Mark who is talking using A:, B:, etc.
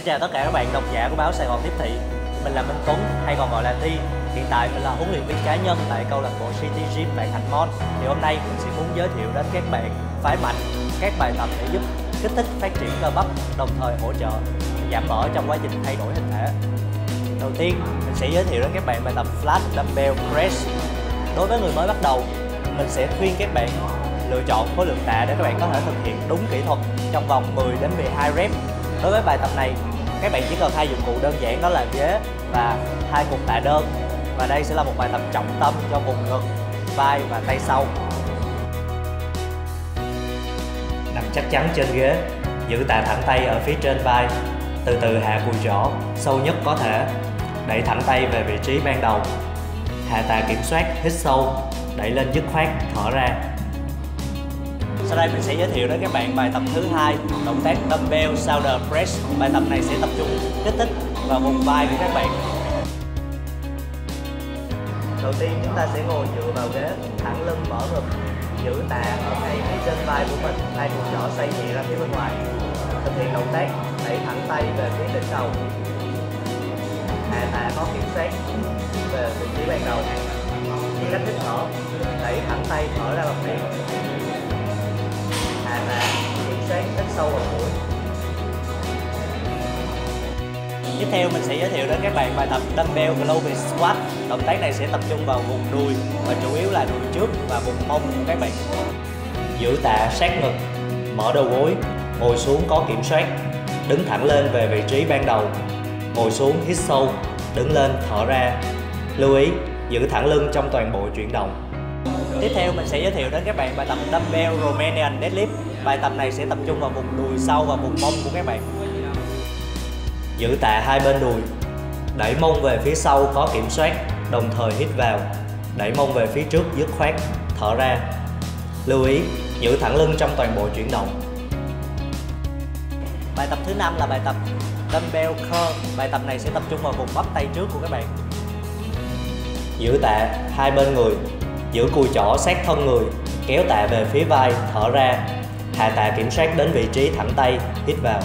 A: Xin chào tất cả các bạn độc giả của báo Sài Gòn Tiếp Thị. Mình là Minh Tuấn, hay còn gọi là Thi. Hiện tại mình là huấn luyện viên cá nhân tại câu lạc bộ City Gym tại Thành Mon Thì hôm nay mình sẽ muốn giới thiệu đến các bạn phái mạnh, các bài tập để giúp kích thích phát triển cơ bắp, đồng thời hỗ trợ giảm mỡ trong quá trình thay đổi hình thể. Đầu tiên, mình sẽ giới thiệu đến các bạn bài tập Flat Dumbbell Press. Đối với người mới bắt đầu, mình sẽ khuyên các bạn lựa chọn khối lượng tạ để các bạn có thể thực hiện đúng kỹ thuật trong vòng 10 đến 12 rep. Đối với bài tập này các bạn chỉ cần hai dụng cụ đơn giản đó là ghế và hai cục tạ đơn. Và đây sẽ là một bài tập trọng tâm cho vùng ngực, vai và tay sau. Nằm chắc chắn trên ghế, giữ tạ thẳng tay ở phía trên vai. Từ từ hạ cùi chỏ sâu nhất có thể. Đẩy thẳng tay về vị trí ban đầu. Hạ tạ kiểm soát, hít sâu, đẩy lên dứt khoát, thở ra sau đây mình sẽ giới thiệu đến các bạn bài tập thứ hai, động tác dumbbell shoulder press. Bài tập này sẽ tập trung kích thích vào vùng vai của các bạn. Đầu tiên chúng ta sẽ ngồi dựa vào ghế, thẳng lưng mở ngực, giữ tạ ở ngay phía trên vai của mình, tay cùng nhỏ xoay nhẹ ra phía bên ngoài. Thực hiện động tác đẩy thẳng tay về phía đỉnh đầu. Hạ tạ có kiểm soát về vị trí ban đầu. Cách hít thở, đẩy thẳng tay thở ra bằng miệng Tiếp theo mình sẽ giới thiệu đến các bạn bài tập Dumbbell Glove Squat. Động tác này sẽ tập trung vào vùng đùi và chủ yếu là đùi trước và vùng mông của các bạn. Giữ tạ sát ngực, mở đầu gối, ngồi xuống có kiểm soát Đứng thẳng lên về vị trí ban đầu. Ngồi xuống hít sâu, đứng lên thở ra. Lưu ý, giữ thẳng lưng trong toàn bộ chuyển động. Tiếp theo mình sẽ giới thiệu đến các bạn bài tập Dumbbell Romanian Deadlift. Bài tập này sẽ tập trung vào vùng đùi sau và vùng mông của các bạn. Giữ tạ hai bên đùi, Đẩy mông về phía sau có kiểm soát, Đồng thời hít vào, Đẩy mông về phía trước dứt khoát, Thở ra. Lưu ý, giữ thẳng lưng trong toàn bộ chuyển động. Bài tập thứ năm là bài tập Dumbbell Curl. Bài tập này sẽ tập trung vào vùng bắp tay trước của các bạn. Giữ tạ hai bên người, giữ cùi chỏ sát thân người, kéo tạ về phía vai, thở ra. Hạ tạ kiểm soát đến vị trí thẳng tay, hít vào.